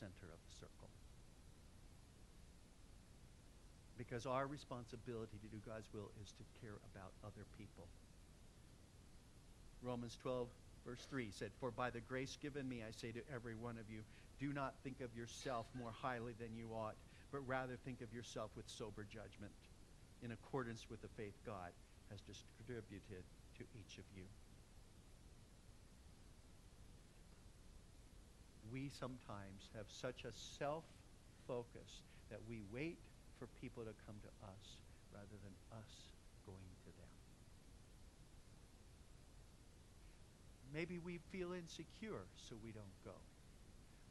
center of the circle. Because our responsibility to do God's will is to care about other people. Romans 12, verse 3 said, For by the grace given me, I say to every one of you, do not think of yourself more highly than you ought, but rather think of yourself with sober judgment, in accordance with the faith God has distributed to each of you. We sometimes have such a self focus that we wait for people to come to us rather than us going to them. Maybe we feel insecure, so we don't go.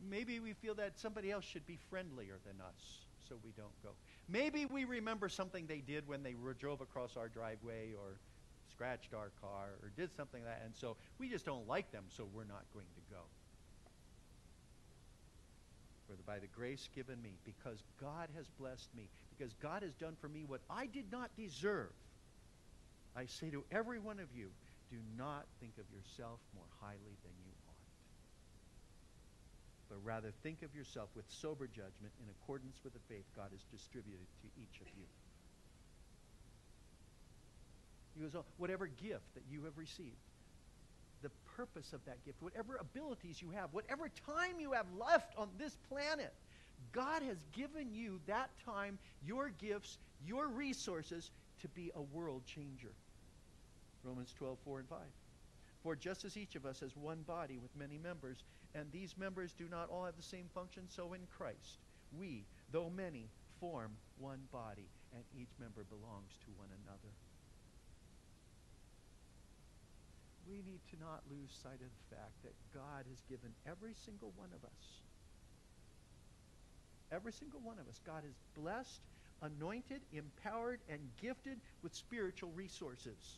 Maybe we feel that somebody else should be friendlier than us, so we don't go. Maybe we remember something they did when they drove across our driveway or scratched our car or did something like that, and so we just don't like them, so we're not going to go. For by the grace given me, because God has blessed me, because God has done for me what I did not deserve, I say to every one of you, do not think of yourself more highly than you ought. But rather think of yourself with sober judgment in accordance with the faith God has distributed to each of you. He goes, whatever gift that you have received, the purpose of that gift, whatever abilities you have, whatever time you have left on this planet, God has given you that time, your gifts, your resources to be a world changer. Romans 12, 4 and 5. For just as each of us has one body with many members, and these members do not all have the same function, so in Christ, we, though many, form one body, and each member belongs to one another. We need to not lose sight of the fact that God has given every single one of us, every single one of us, God has blessed, anointed, empowered, and gifted with spiritual resources.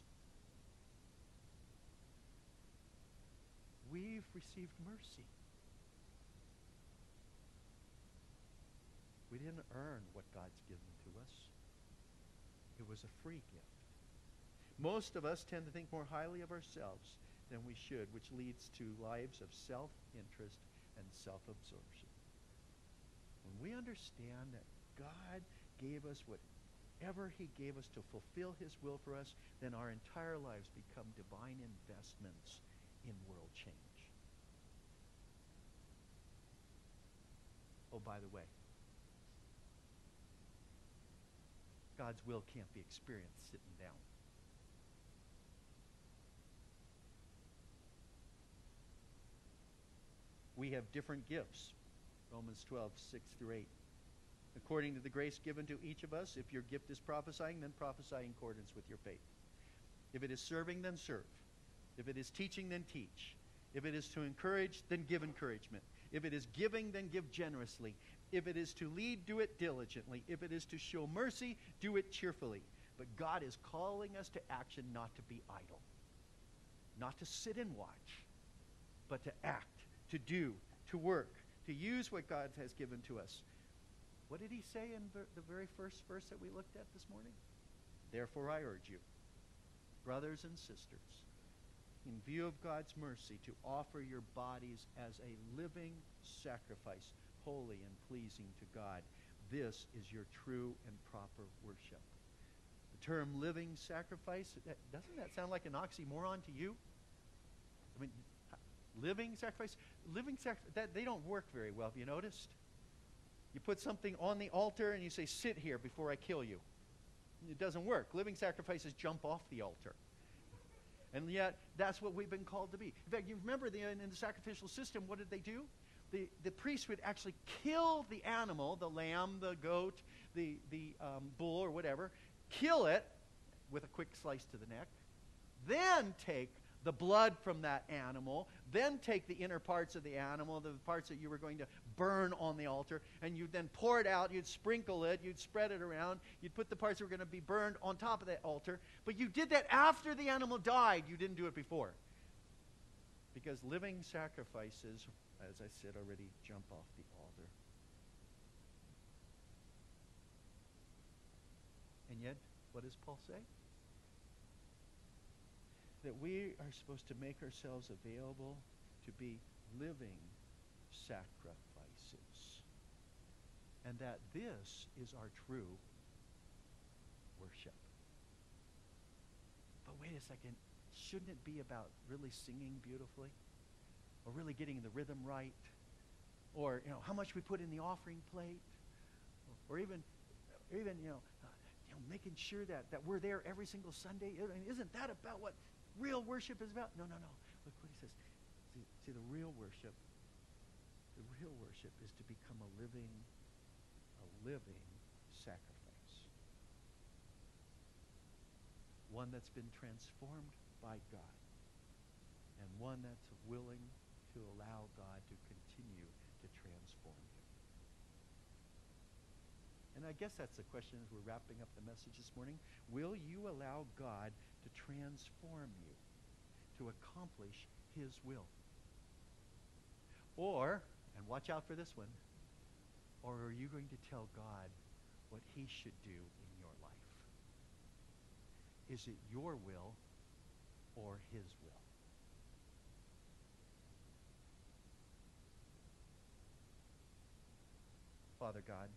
we've received mercy. We didn't earn what God's given to us. It was a free gift. Most of us tend to think more highly of ourselves than we should, which leads to lives of self-interest and self-absorption. When we understand that God gave us whatever he gave us to fulfill his will for us, then our entire lives become divine investments in world change. Oh, by the way, God's will can't be experienced sitting down. We have different gifts. Romans 12, 6 through 8. According to the grace given to each of us, if your gift is prophesying, then prophesy in accordance with your faith. If it is serving, then serve. If it is teaching, then teach. If it is to encourage, then give encouragement. If it is giving, then give generously. If it is to lead, do it diligently. If it is to show mercy, do it cheerfully. But God is calling us to action, not to be idle, not to sit and watch, but to act, to do, to work, to use what God has given to us. What did he say in the very first verse that we looked at this morning? Therefore, I urge you, brothers and sisters, in view of God's mercy, to offer your bodies as a living sacrifice, holy and pleasing to God. This is your true and proper worship. The term living sacrifice, doesn't that sound like an oxymoron to you? I mean, living sacrifice? Living sacrifice, that, they don't work very well. Have you noticed? You put something on the altar and you say, sit here before I kill you. It doesn't work. Living sacrifices jump off the altar. And yet, that's what we've been called to be. In fact, you remember the, in the sacrificial system, what did they do? The, the priest would actually kill the animal, the lamb, the goat, the, the um, bull, or whatever, kill it with a quick slice to the neck, then take the blood from that animal, then take the inner parts of the animal, the parts that you were going to burn on the altar, and you'd then pour it out, you'd sprinkle it, you'd spread it around, you'd put the parts that were going to be burned on top of that altar. But you did that after the animal died, you didn't do it before. Because living sacrifices, as I said already, jump off the altar. And yet, what does Paul say? That we are supposed to make ourselves available to be living sacrifices. and that this is our true worship. But wait a second, shouldn't it be about really singing beautifully? Or really getting the rhythm right? Or, you know, how much we put in the offering plate? Or even, even you know, uh, you know, making sure that, that we're there every single Sunday? I mean, isn't that about what real worship is about? No, no, no. Look what he says. See, see the real worship, the real worship is to become a living, a living sacrifice. One that's been transformed by God. And one that's willing to allow God to continue to transform you. And I guess that's the question as we're wrapping up the message this morning. Will you allow God to transform you to accomplish his will? Or, and watch out for this one, or are you going to tell God what he should do in your life? Is it your will or his will? Father God,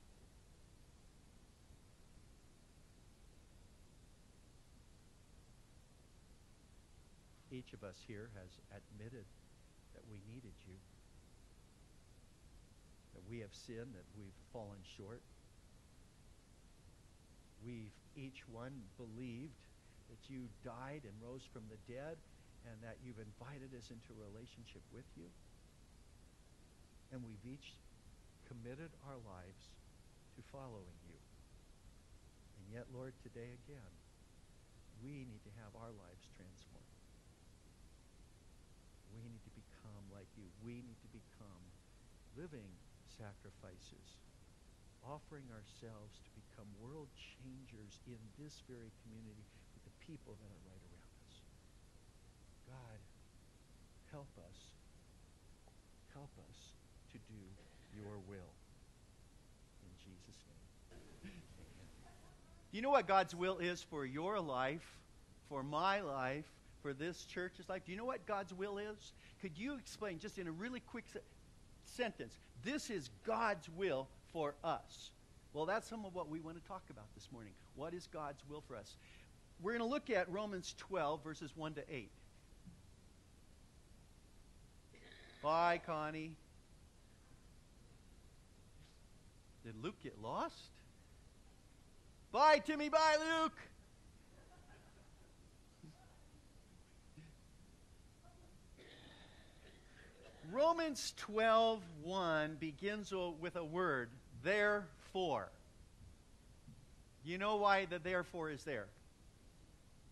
each of us here has admitted that we needed you, that we have sinned, that we've fallen short. We've each one believed that you died and rose from the dead and that you've invited us into a relationship with you. And we've each committed our lives to following you. And yet, Lord, today again, we need to have our lives transformed. We need to become like you. We need to become living sacrifices, offering ourselves to become world changers in this very community with the people that are right around us. God, help us. Help us to do your will. In Jesus' name. Do you know what God's will is for your life, for my life, for this church's life? Do you know what God's will is? Could you explain just in a really quick se- sentence? This is God's will for us. Well, that's some of what we want to talk about this morning. What is God's will for us? We're going to look at Romans 12, verses 1 to 8. Bye, Connie. Did Luke get lost? Bye, Timmy. Bye, Luke. Romans 12, 1 begins with a word, therefore. You know why the therefore is there?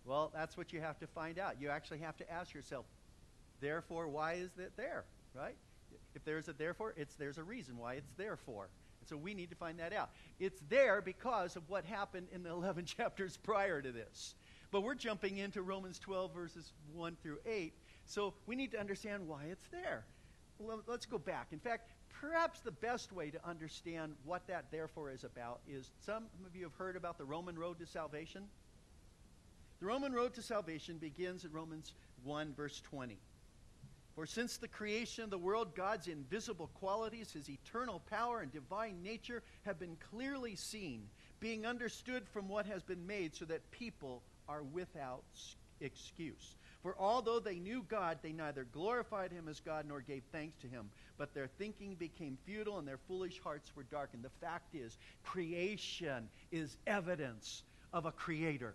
Well, that's what you have to find out. You actually have to ask yourself, therefore, why is it there? Right? If there's a therefore, it's there's a reason why it's there for. And so we need to find that out. It's there because of what happened in the 11 chapters prior to this. But we're jumping into Romans 12, verses 1 through 8. So we need to understand why it's there. Let's go back. In fact, perhaps the best way to understand what that therefore is about is some of you have heard about the Roman road to salvation. The Roman road to salvation begins in Romans 1, verse 20. For since the creation of the world, God's invisible qualities, his eternal power and divine nature have been clearly seen, being understood from what has been made, so that people are without excuse. For although they knew God, they neither glorified him as God nor gave thanks to him. But their thinking became futile and their foolish hearts were darkened. The fact is, creation is evidence of a creator.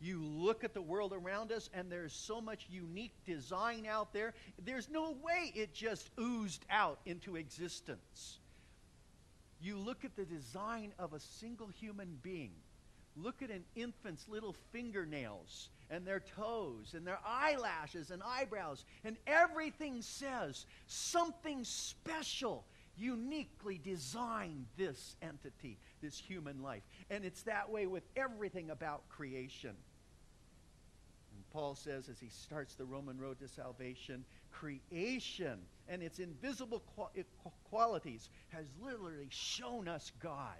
You look at the world around us, and there's so much unique design out there. There's no way it just oozed out into existence. You look at the design of a single human being. Look at an infant's little fingernails and their toes and their eyelashes and eyebrows, and everything says something special uniquely designed this entity, this human life. And it's that way with everything about creation. And Paul says as he starts the Roman road to salvation, creation and its invisible qualities has literally shown us God.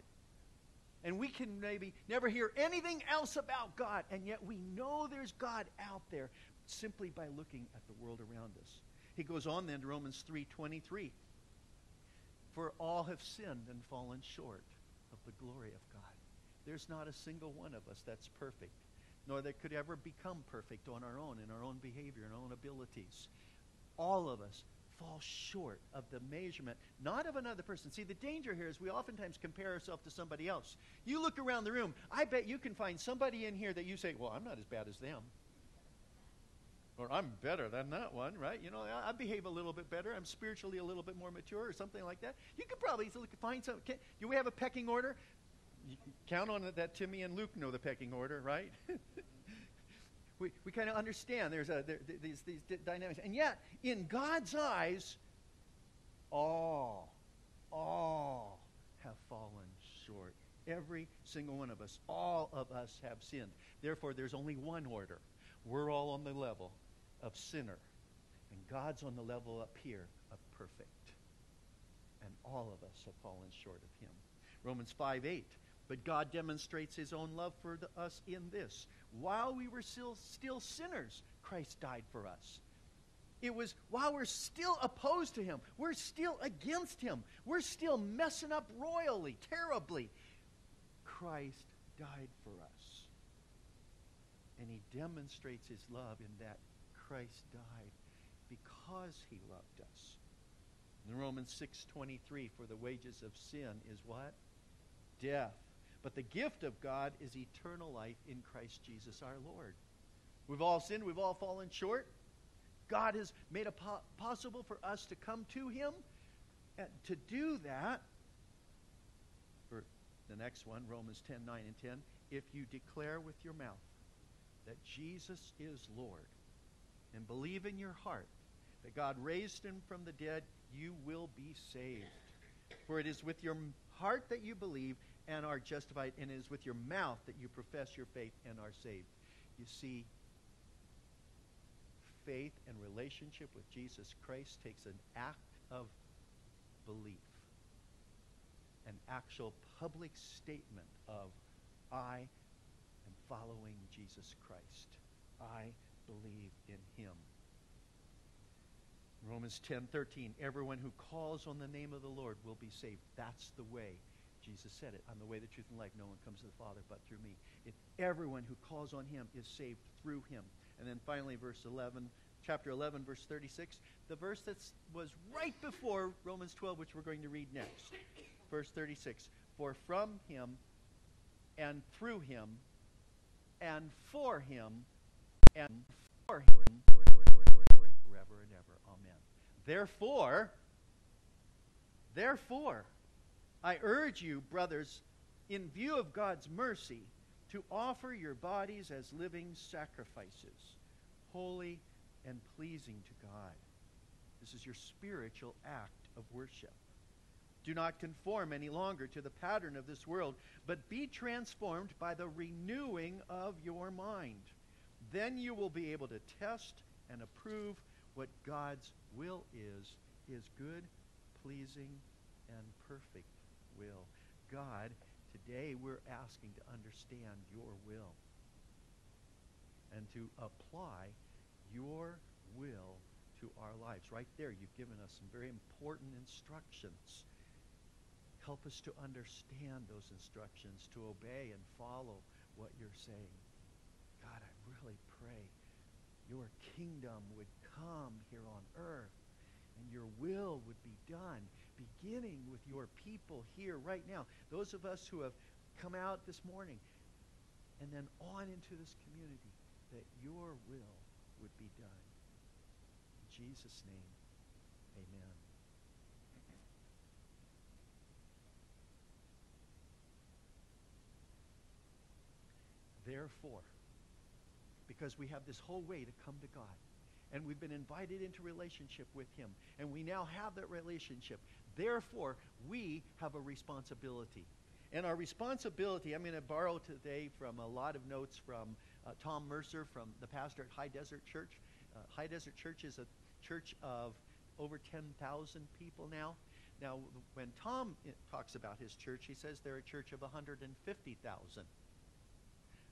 And we can maybe never hear anything else about God, and yet we know there's God out there simply by looking at the world around us. He goes on then to Romans 3:23. For all have sinned and fallen short of the glory of God. There's not a single one of us that's perfect, nor that could ever become perfect on our own in our own behavior and our own abilities. All of us fall short of the measurement, not of another person. See, the danger here is we oftentimes compare ourselves to somebody else. You look around the room, I bet you can find somebody in here that you say, Well, I'm not as bad as them. Or I'm better than that one, right? You know, I, I behave a little bit better. I'm spiritually a little bit more mature or something like that. You could probably find some. Can, do we have a pecking order? You count on it that Timmy and Luke know the pecking order, right? we, we kind of understand there's a, there, these, these dynamics. And yet, in God's eyes, all, all have fallen short. Every single one of us, all of us have sinned. Therefore, there's only one order. We're all on the level of sinner. And God's on the level up here of perfect. And all of us have fallen short of him. Romans 5 8. But God demonstrates his own love for the, us in this while we were still, still sinners, Christ died for us. It was while we're still opposed to him, we're still against him, we're still messing up royally, terribly. Christ died for us. And he demonstrates his love in that Christ died because he loved us. In Romans 6:23 for the wages of sin is what? Death. But the gift of God is eternal life in Christ Jesus our Lord. We've all sinned, we've all fallen short. God has made it po- possible for us to come to Him. And to do that, for the next one, Romans 10 9 and 10, if you declare with your mouth that Jesus is Lord and believe in your heart that God raised him from the dead, you will be saved. For it is with your heart that you believe and are justified, and it is with your mouth that you profess your faith and are saved. You see, faith and relationship with Jesus Christ takes an act of belief, an actual public statement of, I am following Jesus Christ. I believe in him. Romans 10:13 Everyone who calls on the name of the Lord will be saved. That's the way Jesus said it. I'm the way, the truth, and life. No one comes to the Father but through me. If everyone who calls on him is saved through him. And then finally, verse 11, chapter 11, verse 36, the verse that was right before Romans 12, which we're going to read next. Verse 36 For from him and through him and for him and for him forever and ever. Amen. Therefore, therefore, I urge you, brothers, in view of God's mercy, to offer your bodies as living sacrifices, holy and pleasing to God. This is your spiritual act of worship. Do not conform any longer to the pattern of this world, but be transformed by the renewing of your mind. Then you will be able to test and approve what God's will is, his good, pleasing, and perfect will. God, today we're asking to understand your will and to apply your will to our lives. Right there, you've given us some very important instructions. Help us to understand those instructions, to obey and follow what you're saying. God, I really pray your kingdom would come here on earth and your will would be done beginning with your people here right now. Those of us who have come out this morning and then on into this community, that your will would be done. In Jesus' name, amen. Therefore, because we have this whole way to come to God, and we've been invited into relationship with Him, and we now have that relationship, Therefore, we have a responsibility. And our responsibility, I'm going to borrow today from a lot of notes from uh, Tom Mercer, from the pastor at High Desert Church. Uh, High Desert Church is a church of over 10,000 people now. Now, when Tom uh, talks about his church, he says they're a church of 150,000.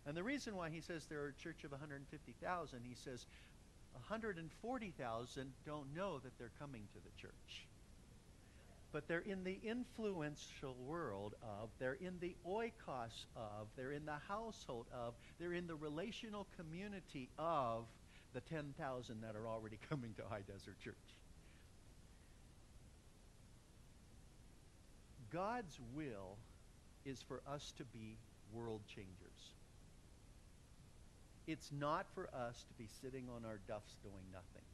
And the reason why he says they're a church of 150,000, he says 140,000 don't know that they're coming to the church. But they're in the influential world of, they're in the oikos of, they're in the household of, they're in the relational community of the 10,000 that are already coming to High Desert Church. God's will is for us to be world changers. It's not for us to be sitting on our duffs doing nothing.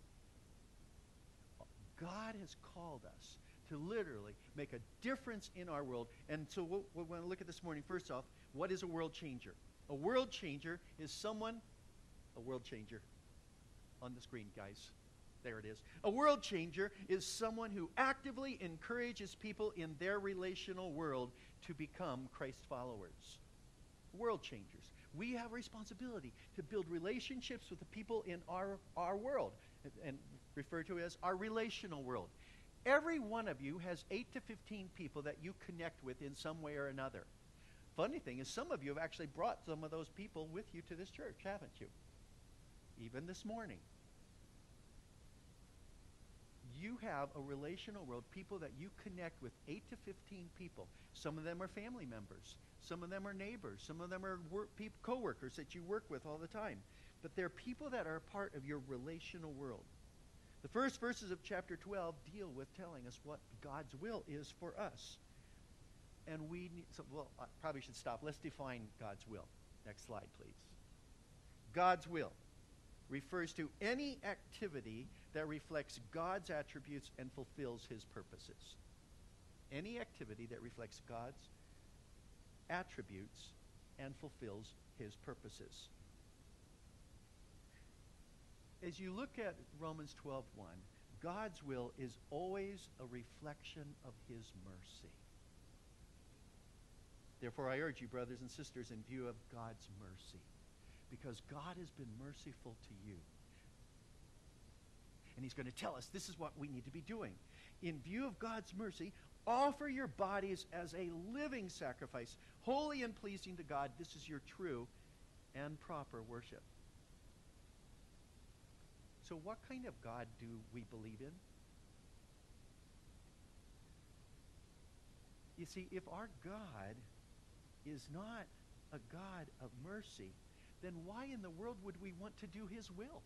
God has called us to literally make a difference in our world. And so what we want to look at this morning, first off, what is a world changer? A world changer is someone, a world changer on the screen, guys. There it is. A world changer is someone who actively encourages people in their relational world to become Christ followers. World changers. We have a responsibility to build relationships with the people in our, our world and, and referred to as our relational world. Every one of you has 8 to 15 people that you connect with in some way or another. Funny thing is, some of you have actually brought some of those people with you to this church, haven't you? Even this morning. You have a relational world, people that you connect with, 8 to 15 people. Some of them are family members. Some of them are neighbors. Some of them are work, people, coworkers that you work with all the time. But they're people that are part of your relational world. The first verses of chapter 12 deal with telling us what God's will is for us. And we need, so, well, I probably should stop. Let's define God's will. Next slide, please. God's will refers to any activity that reflects God's attributes and fulfills his purposes. Any activity that reflects God's attributes and fulfills his purposes as you look at Romans 12:1, God's will is always a reflection of his mercy. Therefore, I urge you, brothers and sisters, in view of God's mercy, because God has been merciful to you. And he's going to tell us this is what we need to be doing. In view of God's mercy, offer your bodies as a living sacrifice, holy and pleasing to God. This is your true and proper worship. So, what kind of God do we believe in? You see, if our God is not a God of mercy, then why in the world would we want to do his will?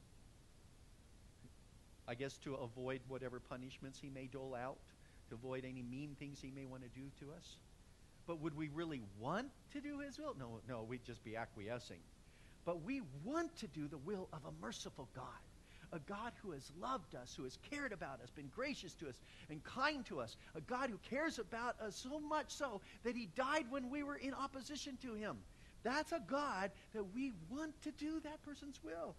I guess to avoid whatever punishments he may dole out, to avoid any mean things he may want to do to us. But would we really want to do his will? No, no, we'd just be acquiescing. But we want to do the will of a merciful God a God who has loved us, who has cared about us, been gracious to us, and kind to us, a God who cares about us so much so that he died when we were in opposition to him. That's a God that we want to do that person's will.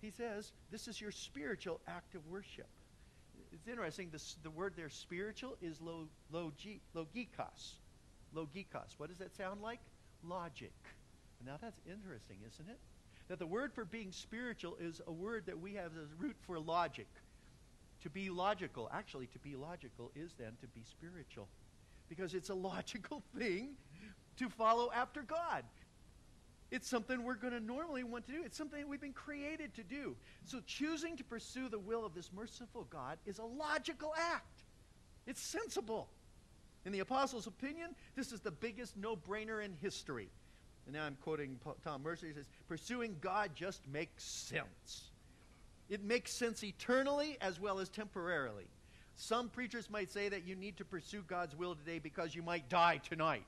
He says, this is your spiritual act of worship. It's interesting, this, the word there, spiritual, is lo, logi, logikos. Logikos. What does that sound like? Logic. Now that's interesting, isn't it? That the word for being spiritual is a word that we have as a root for logic. To be logical, actually, to be logical is then to be spiritual. Because it's a logical thing to follow after God. It's something we're going to normally want to do. It's something we've been created to do. So choosing to pursue the will of this merciful God is a logical act. It's sensible. In the apostles' opinion, this is the biggest no brainer in history. And now I'm quoting Tom Mercer. He says, Pursuing God just makes sense. It makes sense eternally as well as temporarily. Some preachers might say that you need to pursue God's will today because you might die tonight.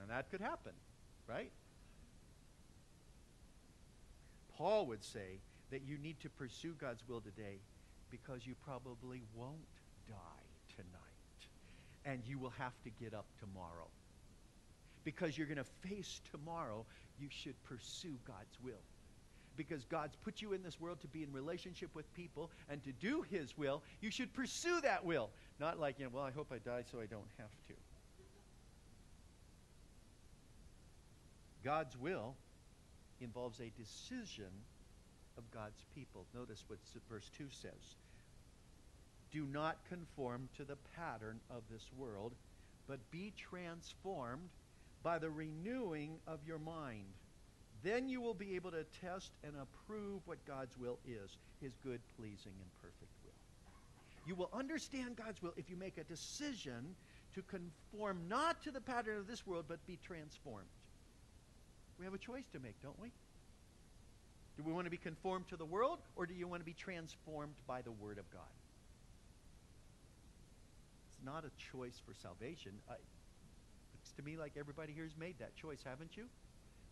And that could happen, right? Paul would say that you need to pursue God's will today because you probably won't die tonight. And you will have to get up tomorrow because you're going to face tomorrow, you should pursue God's will. Because God's put you in this world to be in relationship with people and to do His will, you should pursue that will. Not like, you know, well, I hope I die so I don't have to. God's will involves a decision of God's people. Notice what verse 2 says. Do not conform to the pattern of this world, but be transformed by the renewing of your mind. Then you will be able to test and approve what God's will is, his good, pleasing, and perfect will. You will understand God's will if you make a decision to conform not to the pattern of this world, but be transformed. We have a choice to make, don't we? Do we want to be conformed to the world, or do you want to be transformed by the Word of God? It's not a choice for salvation. Looks to me like everybody here has made that choice, haven't you?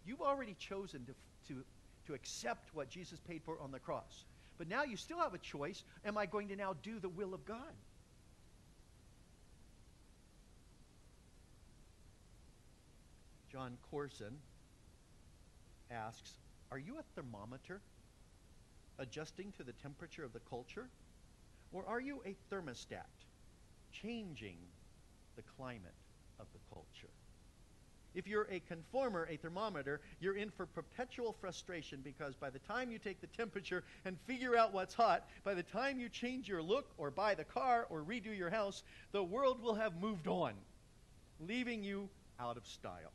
You've already chosen to, to, to accept what Jesus paid for on the cross. But now you still have a choice. Am I going to now do the will of God? Jon Courson asks, Are you a thermometer adjusting to the temperature of the culture? Or are you a thermostat changing the climate of the culture? If you're a conformer, a thermometer, you're in for perpetual frustration because by the time you take the temperature and figure out what's hot, by the time you change your look or buy the car or redo your house, the world will have moved on, leaving you out of style.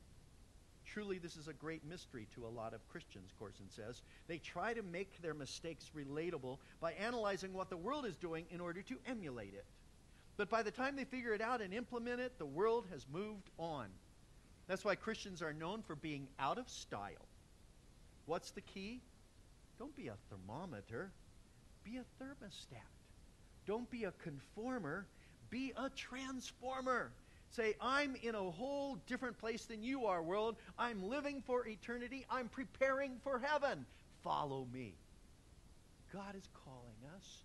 Truly, this is a great mystery to a lot of Christians, Courson says. They try to make their mistakes relatable by analyzing what the world is doing in order to emulate it. But by the time they figure it out and implement it, the world has moved on. That's why Christians are known for being out of style. What's the key? Don't be a thermometer, be a thermostat. Don't be a conformer, be a transformer. Say, I'm in a whole different place than you are, world. I'm living for eternity. I'm preparing for heaven. Follow me. God is calling us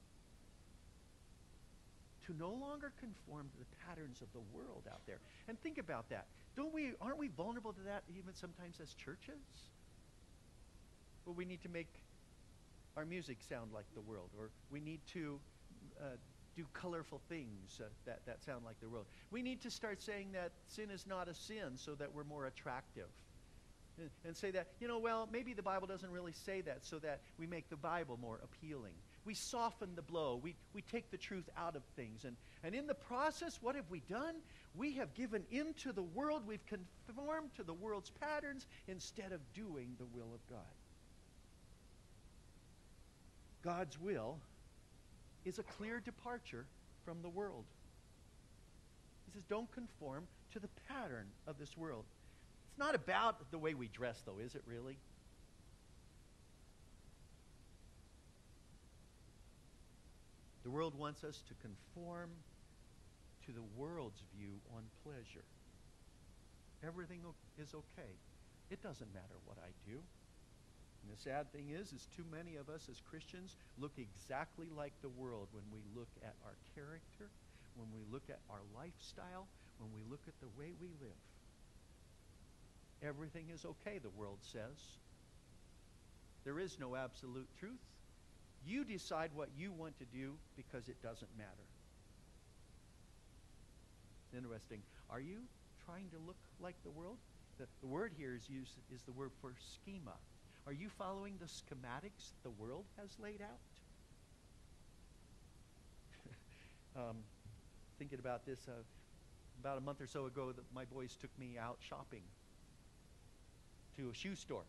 to no longer conform to the patterns of the world out there. And think about that. Don't we aren't we vulnerable to that even sometimes as churches? Well, we need to make our music sound like the world, or we need to uh, do colorful things uh, that, that sound like the world. We need to start saying that sin is not a sin so that we're more attractive. And, and say that, you know, well, maybe the Bible doesn't really say that so that we make the Bible more appealing. We soften the blow. We, we take the truth out of things. And, and in the process, what have we done? We have given into the world. We've conformed to the world's patterns instead of doing the will of God. God's will is a clear departure from the world. He says, don't conform to the pattern of this world. It's not about the way we dress, though, is it really? The world wants us to conform to the world's view on pleasure. Everything is okay. It doesn't matter what I do. And the sad thing is, is too many of us as Christians look exactly like the world when we look at our character, when we look at our lifestyle, when we look at the way we live. Everything is okay, the world says. There is no absolute truth. You decide what you want to do because it doesn't matter. Interesting. Are you trying to look like the world? The, the word here is used is the word for schema. Are you following the schematics the world has laid out? um, thinking about this, uh, about a month or so ago, the, my boys took me out shopping to a shoe store,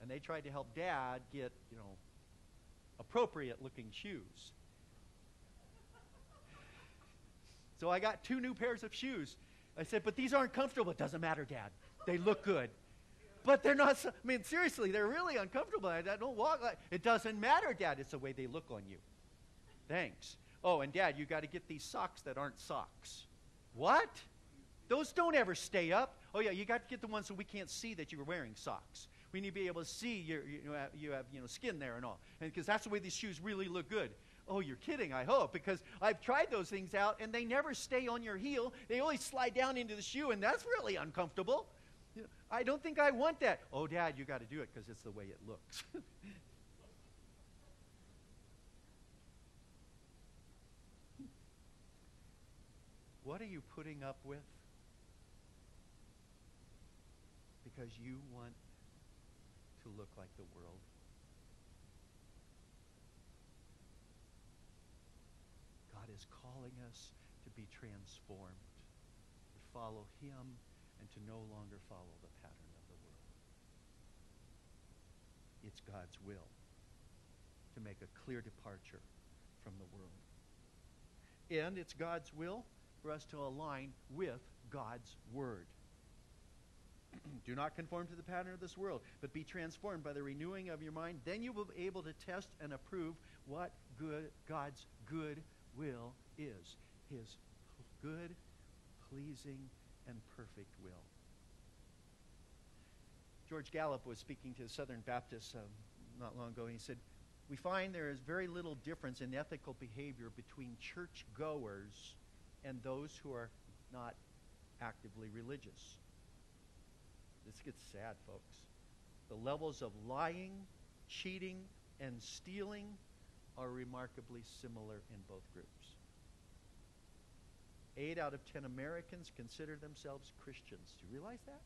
and they tried to help Dad get, you know, appropriate-looking shoes. So I got two new pairs of shoes. I said, but these aren't comfortable. It doesn't matter, Dad. They look good. But they're not, I mean, seriously, they're really uncomfortable. I don't walk like, it doesn't matter, Dad. It's the way they look on you. Thanks. Oh, and Dad, you got to get these socks that aren't socks. What? Those don't ever stay up. Oh, yeah, you got to get the ones so we can't see that you're wearing socks. We need to be able to see your, you, have, you have you know, skin there and all. And because that's the way these shoes really look good. Oh, you're kidding, I hope, because I've tried those things out and they never stay on your heel. They always slide down into the shoe, and that's really uncomfortable. I don't think I want that. Oh, Dad, you got to do it because it's the way it looks. what are you putting up with? Because you want to look like the world. God is calling us to be transformed, to follow Him and to no longer follow the pattern of the world. It's God's will to make a clear departure from the world. And it's God's will for us to align with God's Word. Do not conform to the pattern of this world, but be transformed by the renewing of your mind. Then you will be able to test and approve what good God's good will is. His good, pleasing, and perfect will. George Gallup was speaking to the Southern Baptists um, not long ago, and he said, We find there is very little difference in ethical behavior between church goers and those who are not actively religious. This gets sad, folks. The levels of lying, cheating, and stealing are remarkably similar in both groups. Eight out of ten Americans consider themselves Christians. Do you realize that?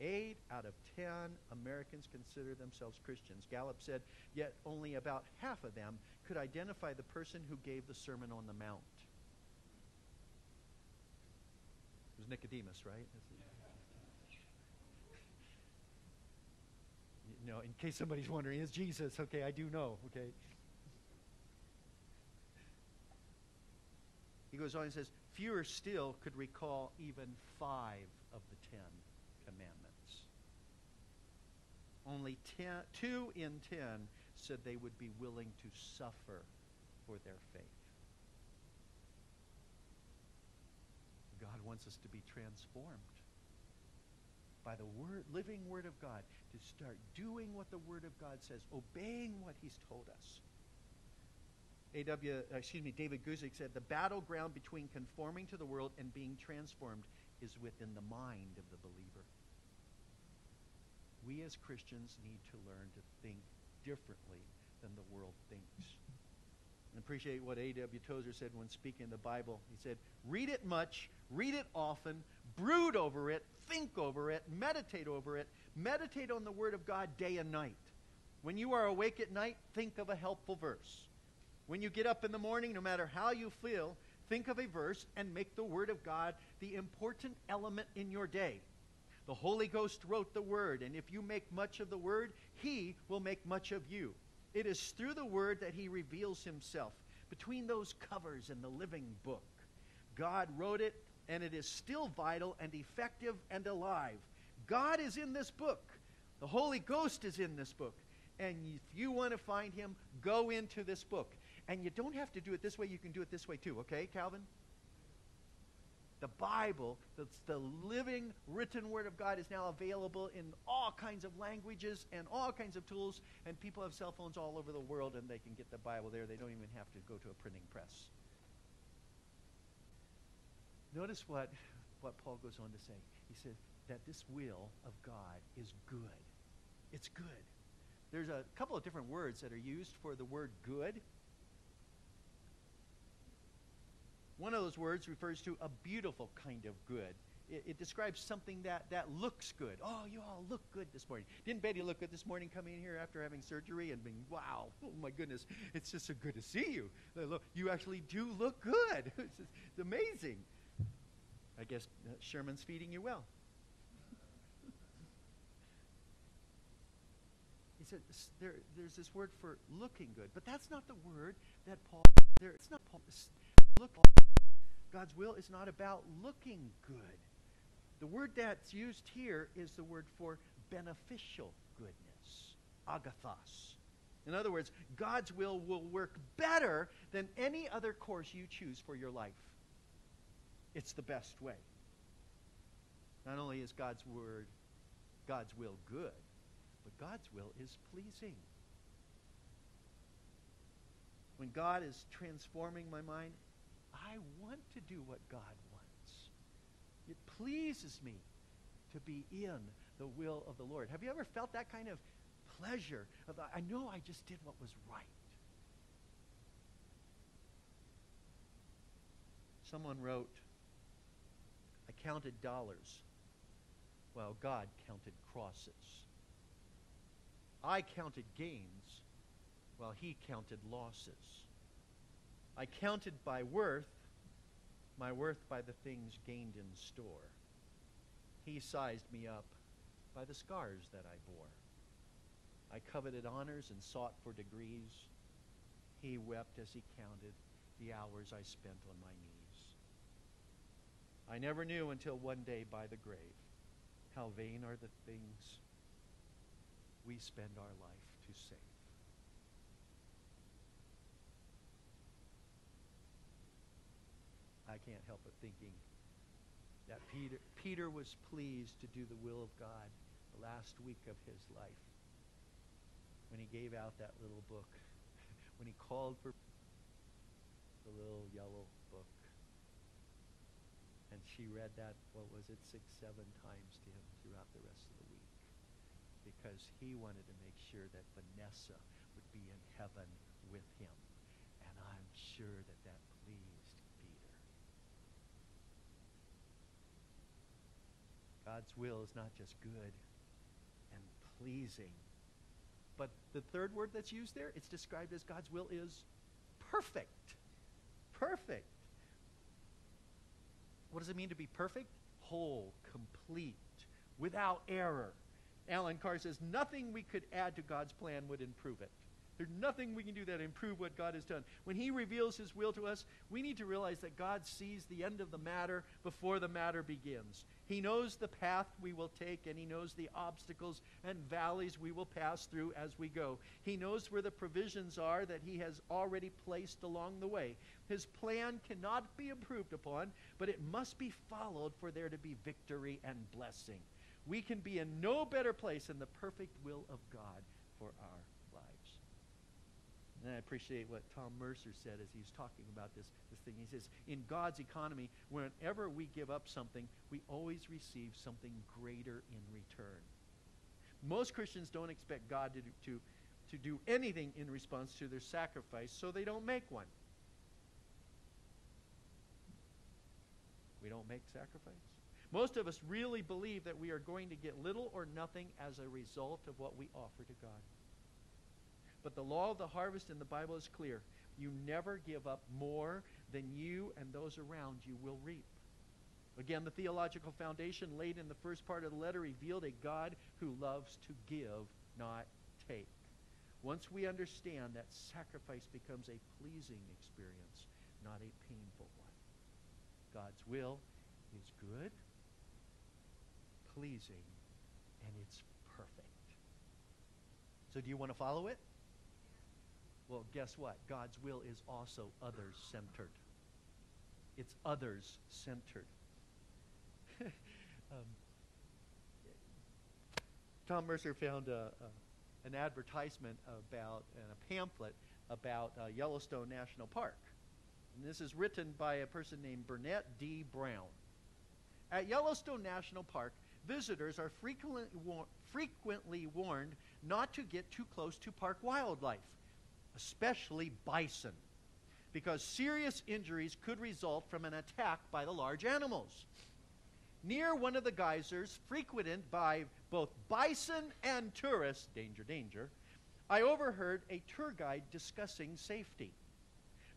Eight out of ten Americans consider themselves Christians. Gallup said, yet only about half of them could identify the person who gave the Sermon on the Mount. It was Nicodemus, right? You know, in case somebody's wondering, is Jesus? Okay, I do know. Okay. He goes on and says, fewer still could recall even five of the Ten Commandments. Only ten, two in ten said they would be willing to suffer for their faith. God wants us to be transformed by the word, living Word of God, to start doing what the Word of God says, obeying what He's told us. A.W. Uh, excuse me, David Guzik said, the battleground between conforming to the world and being transformed is within the mind of the believer. We as Christians need to learn to think differently than the world thinks. And appreciate what A.W. Tozer said when speaking the Bible. He said, read it much, read it often, brood over it, think over it, meditate over it, meditate on the Word of God day and night. When you are awake at night, think of a helpful verse. When you get up in the morning, no matter how you feel, think of a verse and make the Word of God the important element in your day. The Holy Ghost wrote the Word, and if you make much of the Word, He will make much of you. It is through the Word that He reveals Himself. Between those covers and the living book, God wrote it, and it is still vital and effective and alive. God is in this book. The Holy Ghost is in this book. And if you want to find Him, go into this book. And you don't have to do it this way, you can do it this way too, okay, Calvin? The Bible, that's the living written Word of God, is now available in all kinds of languages and all kinds of tools, and people have cell phones all over the world and they can get the Bible there. They don't even have to go to a printing press. Notice what, what Paul goes on to say. He says that this will of God is good. It's good. There's a couple of different words that are used for the word good. One of those words refers to a beautiful kind of good. It, it, describes something that, that looks good. Oh, you all look good this morning. Didn't Betty look good this morning coming in here after having surgery and being, wow, oh my goodness, it's just so good to see you. You actually do look good. it's, amazing. I guess uh, Sherman's feeding you well. He said there, there's this word for looking good, but that's not the word that Paul. There, it's not Paul. Look, God's will is not about looking good. The word that's used here is the word for beneficial goodness, agathos. In other words, God's will will work better than any other course you choose for your life. It's the best way. Not only is God's word, God's will good, but God's will is pleasing. When God is transforming my mind, I want to do what God wants. It pleases me to be in the will of the Lord. Have you ever felt that kind of pleasure of I know I just did what was right? Someone wrote, I counted dollars while God counted crosses. I counted gains while he counted losses. I counted by worth, my worth by the things gained in store. He sized me up by the scars that I bore. I coveted honors and sought for degrees. He wept as he counted the hours I spent on my knees. I never knew until one day by the grave how vain are the things we spend our life to save. I can't help but thinking that Peter, Peter was pleased to do the will of God the last week of his life when he gave out that little book, when he called for the little yellow book. And she read that, what was it, six, seven times to him throughout the rest of the. Because he wanted to make sure that Vanessa would be in heaven with him. And I'm sure that that pleased Peter. God's will is not just good and pleasing, but the third word that's used there, it's described as God's will is perfect. Perfect. What does it mean to be perfect? Whole, complete, without error. Alan Carr says nothing we could add to God's plan would improve it. There's nothing we can do that improve what God has done. When He reveals His will to us, we need to realize that God sees the end of the matter before the matter begins. He knows the path we will take, and He knows the obstacles and valleys we will pass through as we go. He knows where the provisions are that He has already placed along the way. His plan cannot be improved upon, but it must be followed for there to be victory and blessing. We can be in no better place than the perfect will of God for our lives. and I appreciate what Tom Mercer said as he was talking about this, this thing. He says, in God's economy, whenever we give up something, we always receive something greater in return. Most Christians don't expect God to to, to do anything in response to their sacrifice, so they don't make one. We don't make sacrifice. Most of us really believe that we are going to get little or nothing as a result of what we offer to God. But the law of the harvest in the Bible is clear. You never give up more than you and those around you will reap. Again, the theological foundation laid in the first part of the letter revealed a God who loves to give, not take. Once we understand that sacrifice becomes a pleasing experience, not a painful one. God's will is good, pleasing, and it's perfect. So do you want to follow it? Well, guess what? God's will is also others centered. It's others centered. um, Tom Mercer found a, a, an advertisement about, and a pamphlet about uh, Yellowstone National Park. And this is written by a person named Burnett D. Brown. At Yellowstone National Park, visitors are frequently, war- frequently warned not to get too close to park wildlife especially bison, because serious injuries could result from an attack by the large animals. Near one of the geysers, frequented by both bison and tourists, danger, danger, I overheard a tour guide discussing safety.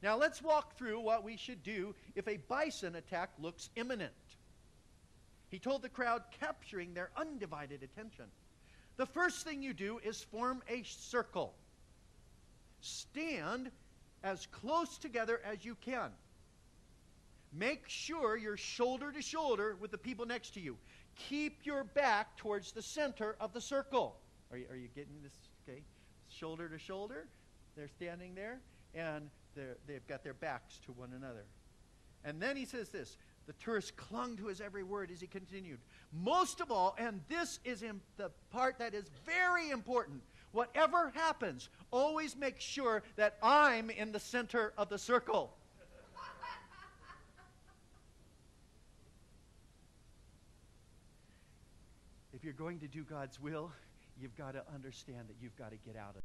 Now let's walk through what we should do if a bison attack looks imminent. He told the crowd, capturing their undivided attention. The first thing you do is form a circle stand as close together as you can. Make sure you're shoulder to shoulder with the people next to you. Keep your back towards the center of the circle. Are you, are you getting this? Okay. Shoulder to shoulder. They're standing there, and they've got their backs to one another. And then he says this the tourist clung to his every word as he continued. Most of all, and this is the part that is very important, whatever happens, always make sure that I'm in the center of the circle. if you're going to do God's will, you've got to understand that you've got to get out of